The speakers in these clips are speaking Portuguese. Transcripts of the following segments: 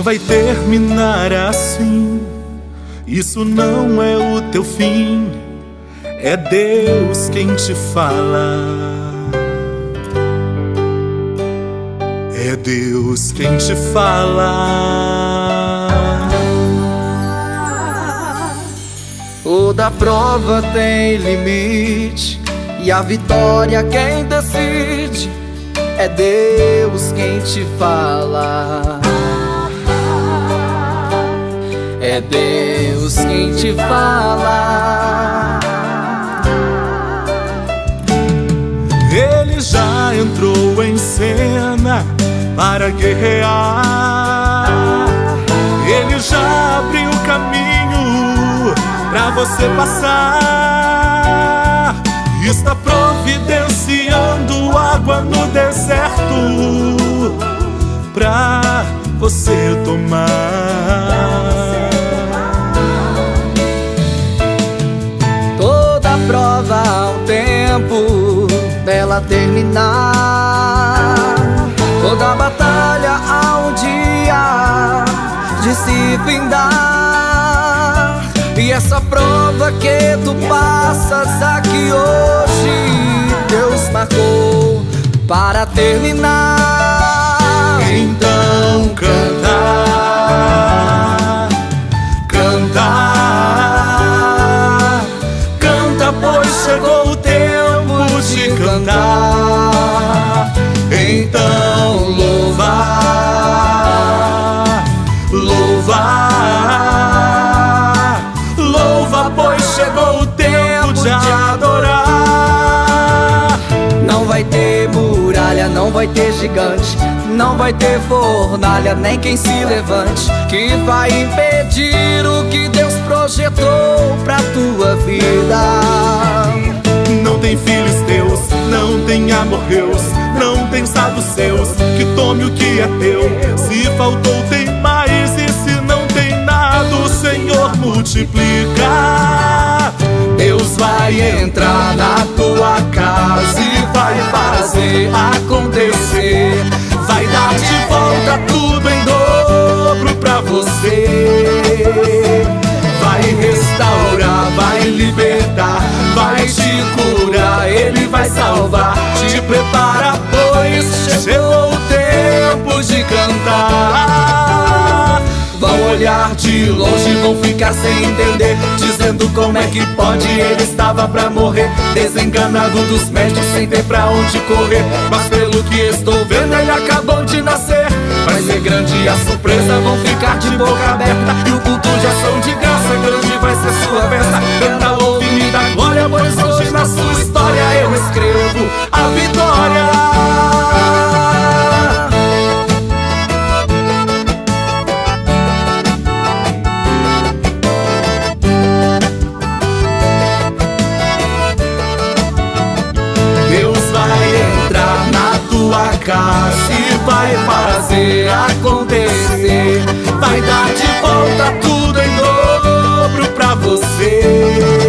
Não vai terminar assim. Isso não é o teu fim. É Deus quem te fala. É Deus quem te fala. Toda prova tem limite e a vitória quem decide é Deus quem te fala. É Deus quem te fala. Ele já entrou em cena para guerrear. Ele já abriu o caminho para você passar. Está providenciando água no deserto para você tomar. Tempo dela terminar. Toda batalha ao dia de se findar. E essa prova que tu passas aqui hoje, Deus marcou para terminar. Então louvar, louvar, louva, pois chegou o tempo de adorar. Não vai ter muralha, não vai ter gigante, não vai ter fornalha, nem quem se levante que vai impedir o que Deus projetou pra tua vida. Sábios seus, que tome o que é teu. Se faltou, tem mais, e se não tem nada, o Senhor multiplica. Deus vai entrar na tua casa e vai fazer acontecer. Vai dar de volta tudo em dobro pra você. Vai restaurar, vai libertar, vai te curar, Ele vai salvar. Te prepara, o tempo de cantar. Vão olhar de longe, vão ficar sem entender Dizendo como é que pode, ele estava pra morrer Desenganado dos médicos, sem ter pra onde correr. Mas pelo que estou vendo, ele acabou de nascer. Vai ser grande a surpresa, vão ficar de boca aberta. E o culto de ação de graça, grande vai ser sua festa. Canta, casa e vai fazer acontecer. Vai dar de volta tudo em dobro pra você.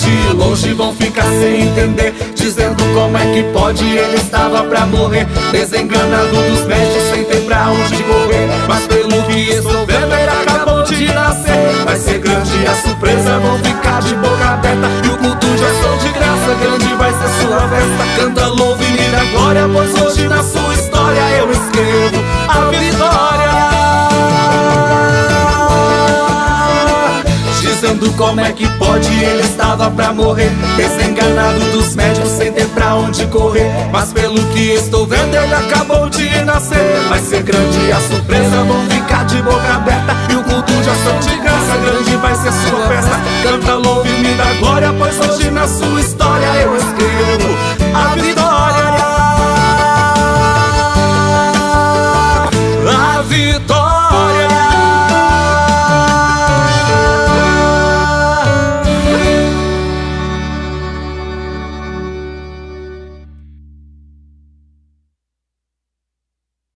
De longe, vão ficar sem entender Dizendo como é que pode, ele estava pra morrer Desenganado dos médicos, sem ter pra onde Como é que pode, ele estava pra morrer Desenganado dos médicos, sem ter pra onde correr. Mas pelo que estou vendo, ele acabou de nascer. Vai ser grande a surpresa, vão ficar de boca aberta. E o culto de ação de graça, grande vai ser sua festa. Canta, louve, me dá glória, pois hoje na sua história